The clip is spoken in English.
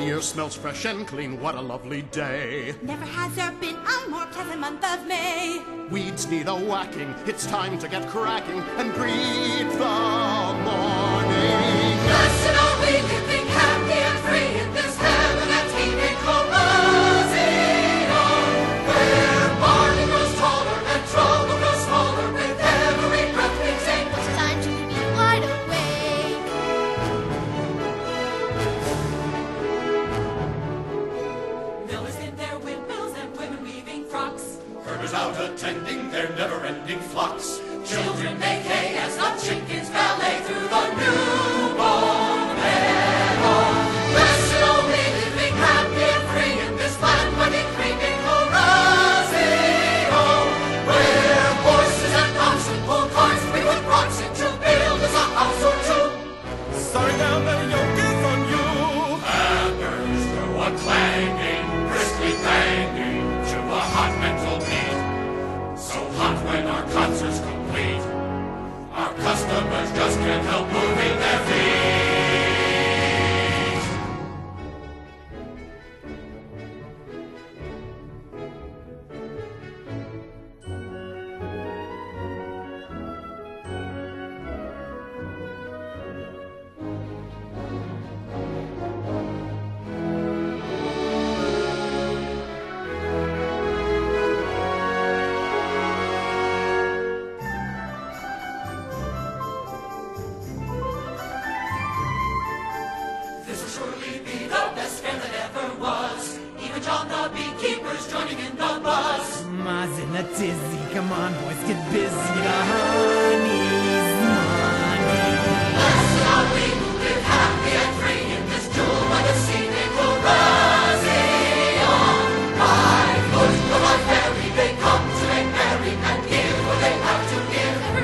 air smells fresh and clean. What a lovely day. Never has there been a more pleasant month of May. Weeds need a whacking. It's time to get cracking and greet the morning. Blessed frocks. Out attending their never-ending flocks. Children make hay as the chickens ballet through the newborn meadow. Blessed are we living happy and free in this land where we creeping Corazion, where horses and oxen pull carts, we with rocks into build us a house or two. Sorry down the yoke is on you. Hammers go a clanging, help surely be the best fair that ever was. Even John the Beekeeper's joining in the buzz. Ma's in a tizzy, come on boys, get busy, the honey's money. Blessed are we who live happy and free in this jewel by the sea. They my foot, from my ferry they come to make merry, and give what they have to give.